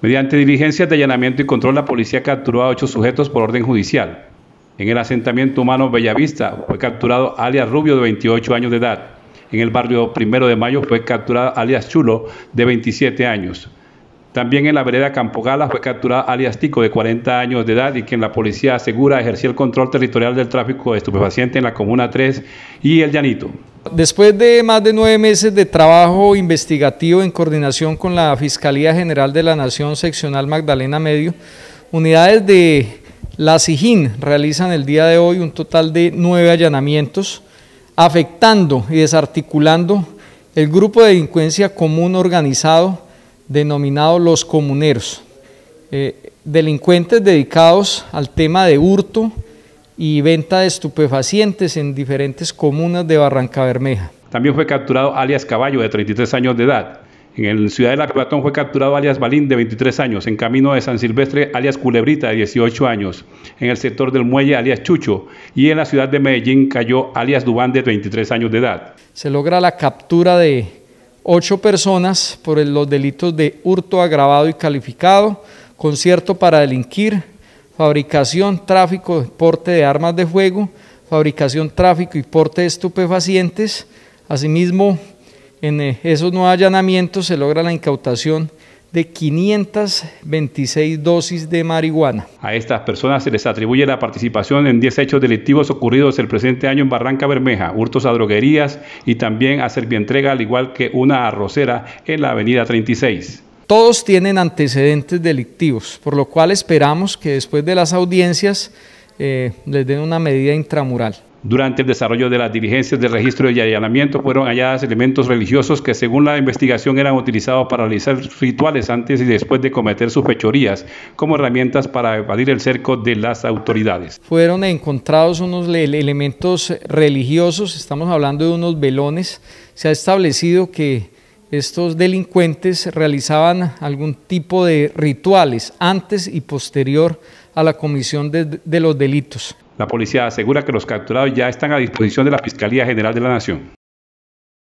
Mediante diligencias de allanamiento y control, la policía capturó a ocho sujetos por orden judicial. En el asentamiento humano Bellavista fue capturado alias Rubio de 28 años de edad. En el barrio Primero de Mayo fue capturado alias Chulo de 27 años. También en la vereda Campogala fue capturado alias Tico de 40 años de edad y quien la policía asegura ejercía el control territorial del tráfico de estupefacientes en la Comuna 3 y El Llanito. Después de más de nueve meses de trabajo investigativo en coordinación con la Fiscalía General de la Nación Seccional Magdalena Medio, unidades de la SIGIN realizan el día de hoy un total de nueve allanamientos, afectando y desarticulando el grupo de delincuencia común organizado denominado los comuneros, eh, delincuentes dedicados al tema de hurto y venta de estupefacientes en diferentes comunas de Barranca Bermeja. También fue capturado alias Caballo, de 33 años de edad. En la ciudad de La Platón fue capturado alias Balín, de 23 años. En camino de San Silvestre, alias Culebrita, de 18 años. En el sector del Muelle, alias Chucho. Y en la ciudad de Medellín cayó alias Dubán, de 23 años de edad. Se logra la captura de ocho personas por los delitos de hurto agravado y calificado, concierto para delinquir, fabricación, tráfico, porte de armas de fuego, fabricación, tráfico y porte de estupefacientes. Asimismo, en eh, esos nuevos allanamientos se logra la incautación de 526 dosis de marihuana. A estas personas se les atribuye la participación en 10 hechos delictivos ocurridos el presente año en Barranca Bermeja, hurtos a droguerías y también a servientrega, al igual que una arrocera en la avenida 36. Todos tienen antecedentes delictivos, por lo cual esperamos que después de las audiencias eh, les den una medida intramural. Durante el desarrollo de las diligencias de registro y allanamiento fueron hallados elementos religiosos que según la investigación eran utilizados para realizar rituales antes y después de cometer sus fechorías como herramientas para evadir el cerco de las autoridades. Fueron encontrados unos elementos religiosos, estamos hablando de unos velones, se ha establecido que estos delincuentes realizaban algún tipo de rituales antes y posterior a la comisión de, los delitos. La policía asegura que los capturados ya están a disposición de la Fiscalía General de la Nación.